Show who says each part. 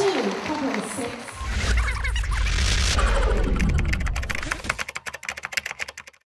Speaker 1: 2, couple of six.